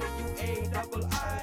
W A double I.